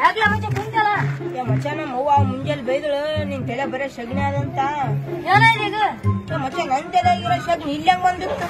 ಯಾಕ್ಲ ಮಚ್ಚ ಕುಂತಲ್ಲ ಏ ಮಚ್ಚ, ನಮ್ಮ ಅವ್ವ ಮುಂಜಾನೆ ಬೈದಳು, ನಿನ್ ತಲೆ ಬರೀ ಶಗ್ನಿ ಆದಂತ. ಏನಾಯ್ತು ಈಗ ಮಚ್ಚ, ನನ್ ತಲೆ ಇರೋ ಶಗ್ನಿ ಇಲ್ಲಂಗ್ ಬಂದಿತ್ತು